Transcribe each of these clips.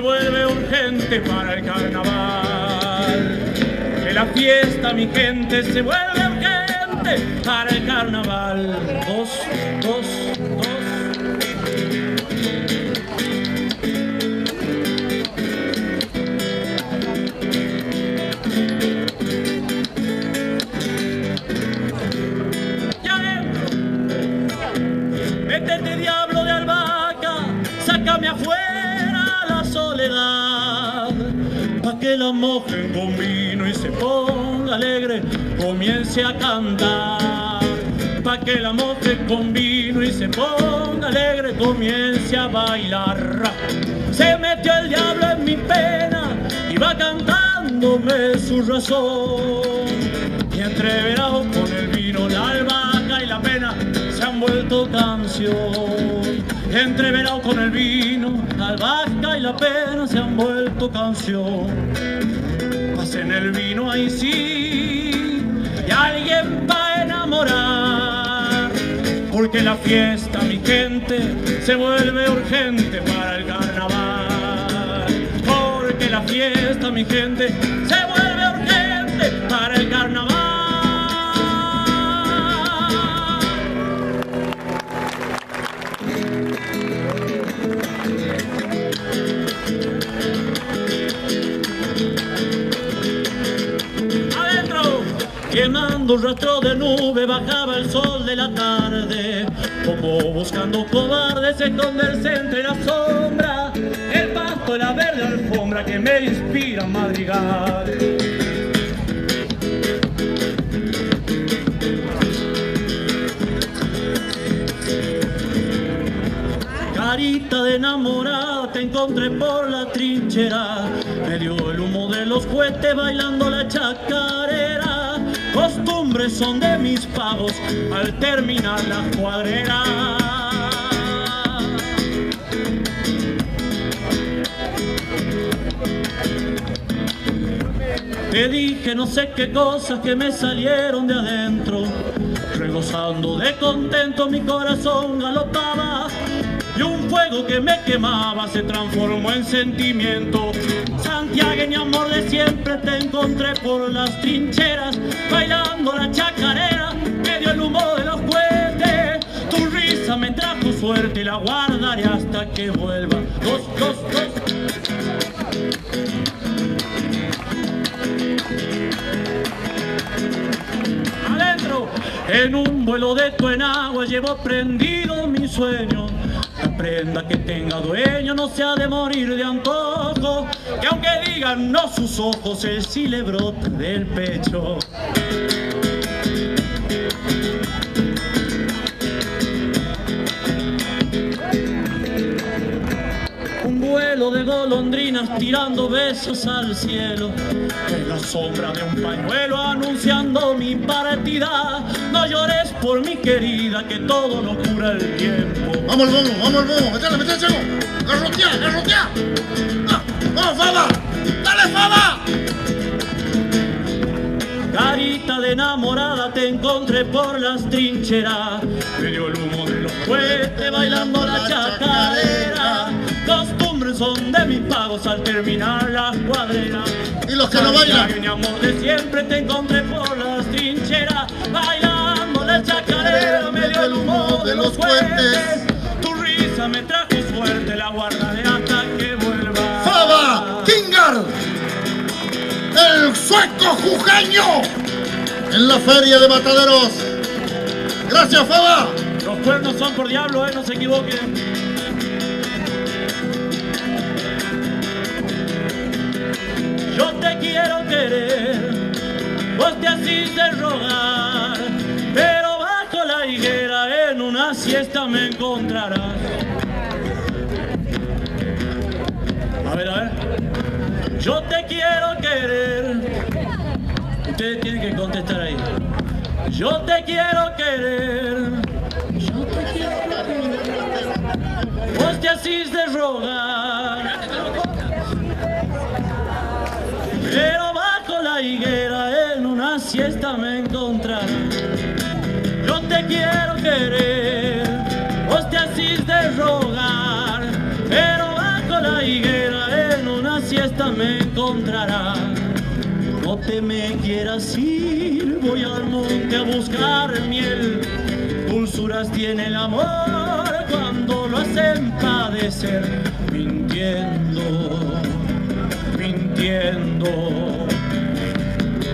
se vuelve urgente para el carnaval. Que la fiesta, mi gente, se vuelve urgente para el carnaval. Dos, dos. Alegre, comience a cantar. Pa' que la mojen con vino y se ponga alegre, comience a bailar. Se metió el diablo en mi pena y va cantándome su razón. Y entreverado con el vino, la albahaca y la pena se han vuelto canción. Entreverado con el vino, la albahaca y la pena se han vuelto canción. Pasen el vino ahí sí, y alguien va a enamorar. Porque la fiesta, mi gente, se vuelve urgente para el carnaval. Porque la fiesta, mi gente, se vuelve urgente para el carnaval. Quemando un rastro de nube, bajaba el sol de la tarde, como buscando cobardes esconderse entre la sombra, el pasto la verde alfombra que me inspira madrigal. Carita de enamorada te encontré por la trinchera Me dio el humo de los cohetes bailando la chacarera Costumbres son de mis pagos al terminar la cuadrera. Te dije no sé qué cosas que me salieron de adentro. Regozando de contento mi corazón galopaba Y un fuego que me quemaba se transformó en sentimiento Santiagueño amor de siempre te encontré por las trincheras Bailando la chacarera, medio el humo de los cohetes Tu risa me trajo suerte y la guardaré hasta que vuelva Dos, dos, dos adentro. En un vuelo de tu enagua llevo prendido mi sueño. La prenda que tenga dueño no se ha de morir de antojo. Que digan no sus ojos, el sí le brota del pecho. Un vuelo de golondrinas tirando besos al cielo. En la sombra de un pañuelo anunciando mi partida. No llores por mi querida, que todo lo cura el tiempo. Vamos al vamos al momo, metele, metele, chico. Garrotea, garrotea. Ah, vamos, Faba. Dale, Faba. Carita de enamorada te encontré por las trincheras. Me dio el humo de los cohetes bailando la chacarera. Costumbres son de mis pagos al terminar las cuadreras. Y los que no bailan. Mi amor de siempre te encontré por las trincheras. Bailando la chacarera. Me dio el humo de los cohetes. Tu risa me trajo suerte. La hasta sueco jujeño. En la feria de mataderos. Gracias, Faba. Los cuernos son por diablo, eh, no se equivoquen. Yo te quiero querer, vos te hiciste rogar, pero bajo la higuera en una siesta me encontrarás. A ver, a ver. Yo te quiero querer. Ustedes tienen que contestar ahí. Yo te quiero querer. Yo te quiero querer. Vos te hacís de rogar. Pero bajo la higuera en una siesta me encontrarás. Yo te quiero querer. Vos te hacís de rogar. Pero bajo la higuera en una siesta me encontrarás. No te me quieras ir, voy al monte a buscar miel. Dulzuras tiene el amor cuando lo hacen padecer, mintiendo, mintiendo.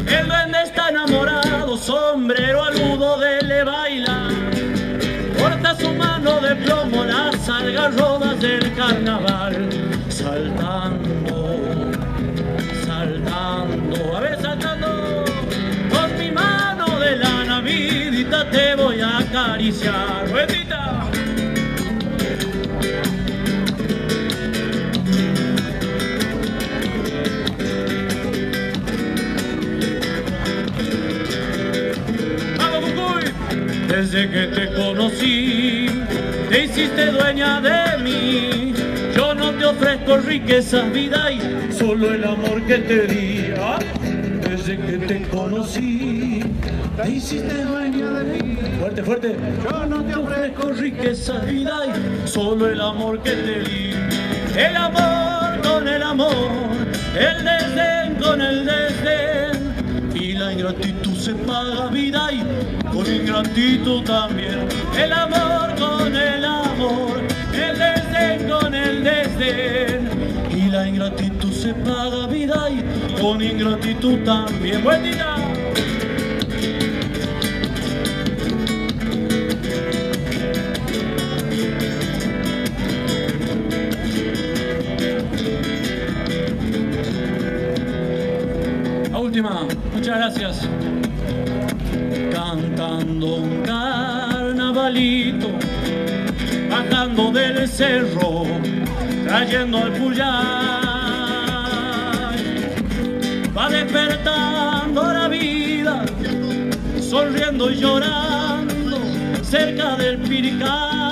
El duende está enamorado, sombrero aludo de le baila. Corta su mano de plomo las algarrobas del carnaval, Desde que te conocí, te hiciste dueña de mí. Yo no te ofrezco riquezas, vida y solo el amor que te di. Ah, Desde que te conocí, te hiciste dueña de mí. Fuerte, fuerte. Yo no te ofrezco riquezas, vida y solo el amor que te di. El amor con el amor, el desdén con el desdén. Ingratitud se paga vida y con ingratitud también. El amor con el amor, el desdén con el desdén. Y la ingratitud se paga vida y con ingratitud también. Buen día. Última, muchas gracias. Cantando un carnavalito, bajando del cerro, trayendo al puyay. Va despertando la vida, sonriendo y llorando, cerca del Piricar.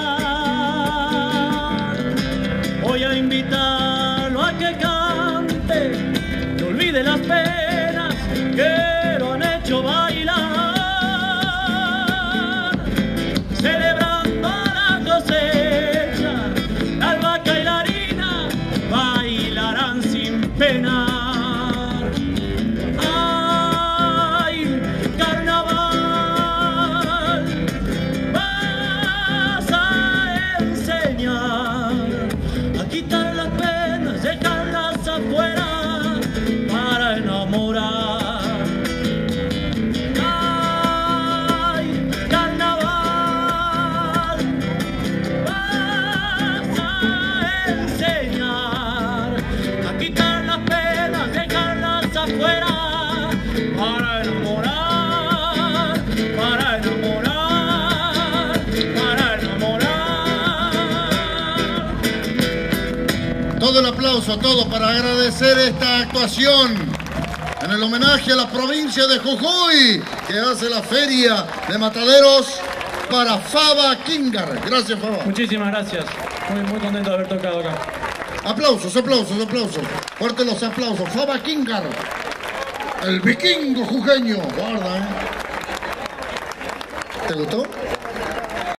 Para enamorar, para enamorar, para enamorar. Todo el aplauso, todo para agradecer esta actuación en el homenaje a la provincia de Jujuy que hace la feria de mataderos para Faba Kingar. Gracias, Faba. Muchísimas gracias. Muy, muy contento de haber tocado acá. Aplausos, aplausos, aplausos. Fuertes los aplausos. Faba Kingar, el vikingo jujeño. Guarda, ¿eh? ¿Te gustó?